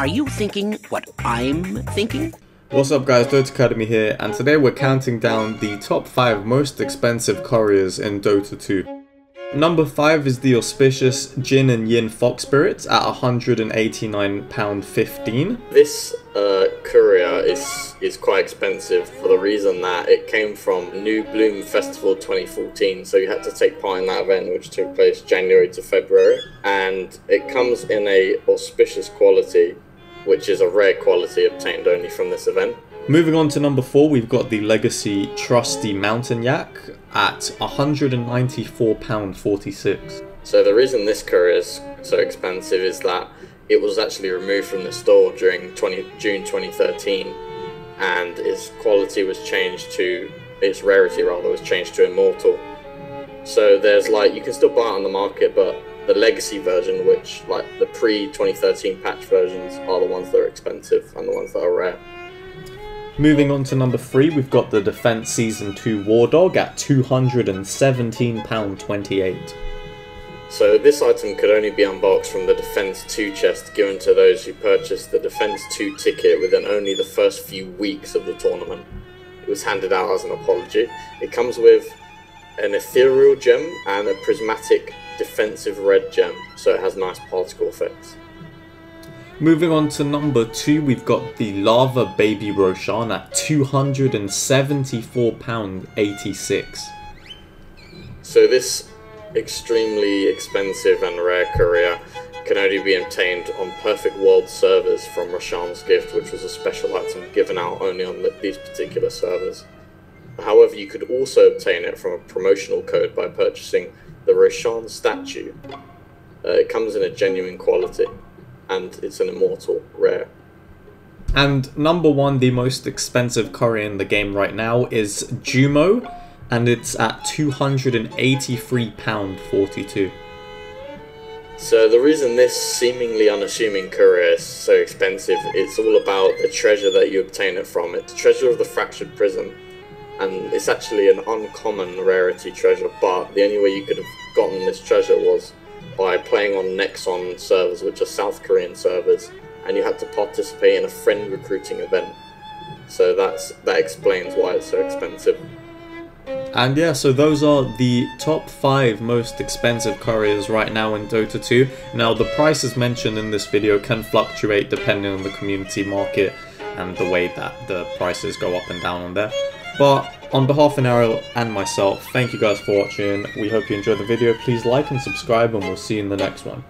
Are you thinking what I'm thinking? What's up guys, Dota Academy here, and today we're counting down the top 5 most expensive couriers in Dota 2. Number 5 is the auspicious Jin and Yin Fox Spirits at £189.15. This uh, courier is, is quite expensive for the reason that it came from New Bloom Festival 2014, so you had to take part in that event which took place January to February, and it comes in a auspicious quality, which is a rare quality obtained only from this event. Moving on to number 4, we've got the Legacy Trusty Mountain Yak at £194.46. So the reason this courier is so expensive is that it was actually removed from the store during 20, June 2013 and its quality was changed to, its rarity rather, was changed to Immortal. So there's like, you can still buy it on the market, but the legacy version, which like the pre 2013 patch versions, are the ones that are expensive and the ones that are rare. Moving on to number three, we've got the Defense Season 2 War Dog at £217.28. So this item could only be unboxed from the Defense 2 chest given to those who purchased the Defense 2 ticket within only the first few weeks of the tournament. It was handed out as an apology. It comes with an ethereal gem and a prismatic defensive red gem, so it has nice particle effects. Moving on to number two, we've got the Lava Baby Roshan at £274.86. So this extremely expensive and rare courier can only be obtained on Perfect World servers from Roshan's Gift, which was a special item given out only on these particular servers. However, you could also obtain it from a promotional code by purchasing the Roshan statue. Uh, it comes in a genuine quality and it's an immortal rare. And number one, the most expensive courier in the game right now is Jumo, and it's at £283.42. So the reason this seemingly unassuming courier is so expensive, it's all about the treasure that you obtain it from. It's the treasure of the fractured prism, and it's actually an uncommon rarity treasure, but the only way you could have gotten this treasure was by playing on Nexon servers, which are South Korean servers, and you had to participate in a friend recruiting event. So that's that explains why it's so expensive. And yeah, so those are the top 5 most expensive couriers right now in Dota 2. Now the prices mentioned in this video can fluctuate depending on the community market and the way that the prices go up and down on there. But on behalf of Naro and myself, thank you guys for watching. We hope you enjoyed the video. Please like and subscribe and we'll see you in the next one.